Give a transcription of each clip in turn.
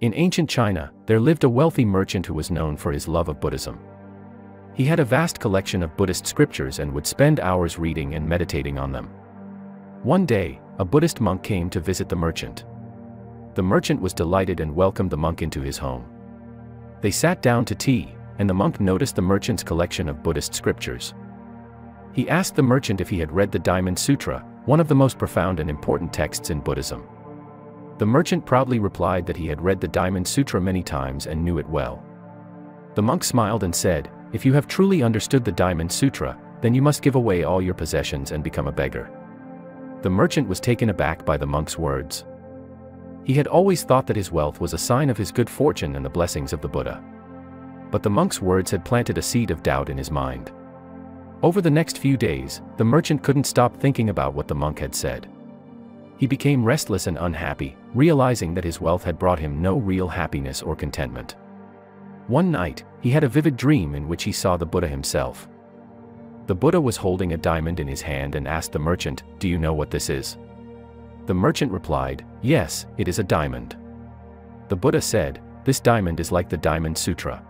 In ancient China, there lived a wealthy merchant who was known for his love of Buddhism. He had a vast collection of Buddhist scriptures and would spend hours reading and meditating on them. One day, a Buddhist monk came to visit the merchant. The merchant was delighted and welcomed the monk into his home. They sat down to tea, and the monk noticed the merchant's collection of Buddhist scriptures. He asked the merchant if he had read the Diamond Sutra, one of the most profound and important texts in Buddhism. The merchant proudly replied that he had read the Diamond Sutra many times and knew it well. The monk smiled and said, If you have truly understood the Diamond Sutra, then you must give away all your possessions and become a beggar. The merchant was taken aback by the monk's words. He had always thought that his wealth was a sign of his good fortune and the blessings of the Buddha. But the monk's words had planted a seed of doubt in his mind. Over the next few days, the merchant couldn't stop thinking about what the monk had said. He became restless and unhappy, realizing that his wealth had brought him no real happiness or contentment. One night, he had a vivid dream in which he saw the Buddha himself. The Buddha was holding a diamond in his hand and asked the merchant, Do you know what this is? The merchant replied, Yes, it is a diamond. The Buddha said, This diamond is like the Diamond Sutra.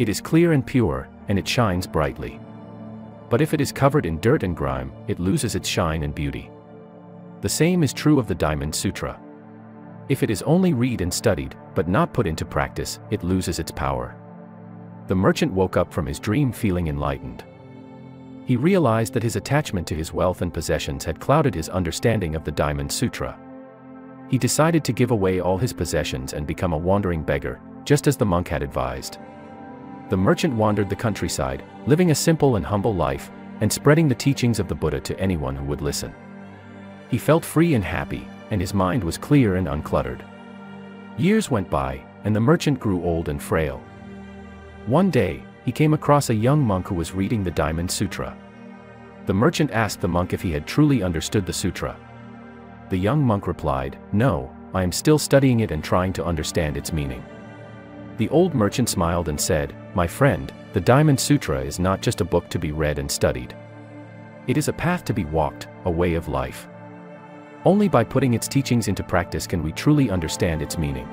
It is clear and pure, and it shines brightly. But if it is covered in dirt and grime, it loses its shine and beauty. The same is true of the Diamond Sutra. If it is only read and studied, but not put into practice, it loses its power. The merchant woke up from his dream feeling enlightened. He realized that his attachment to his wealth and possessions had clouded his understanding of the Diamond Sutra. He decided to give away all his possessions and become a wandering beggar, just as the monk had advised. The merchant wandered the countryside, living a simple and humble life, and spreading the teachings of the Buddha to anyone who would listen. He felt free and happy, and his mind was clear and uncluttered. Years went by, and the merchant grew old and frail. One day, he came across a young monk who was reading the Diamond Sutra. The merchant asked the monk if he had truly understood the sutra. The young monk replied, No, I am still studying it and trying to understand its meaning. The old merchant smiled and said, My friend, the Diamond Sutra is not just a book to be read and studied. It is a path to be walked, a way of life. Only by putting its teachings into practice can we truly understand its meaning.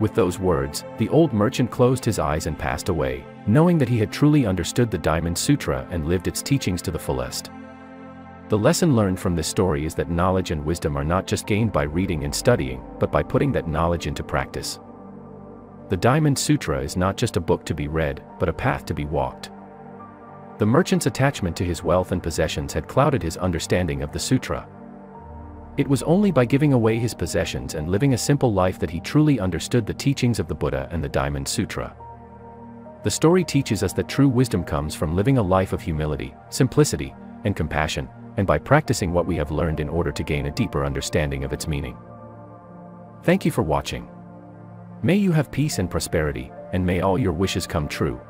With those words, the old merchant closed his eyes and passed away, knowing that he had truly understood the Diamond Sutra and lived its teachings to the fullest. The lesson learned from this story is that knowledge and wisdom are not just gained by reading and studying, but by putting that knowledge into practice. The Diamond Sutra is not just a book to be read, but a path to be walked. The merchant's attachment to his wealth and possessions had clouded his understanding of the sutra, it was only by giving away his possessions and living a simple life that he truly understood the teachings of the Buddha and the Diamond Sutra. The story teaches us that true wisdom comes from living a life of humility, simplicity, and compassion, and by practicing what we have learned in order to gain a deeper understanding of its meaning. Thank you for watching. May you have peace and prosperity, and may all your wishes come true.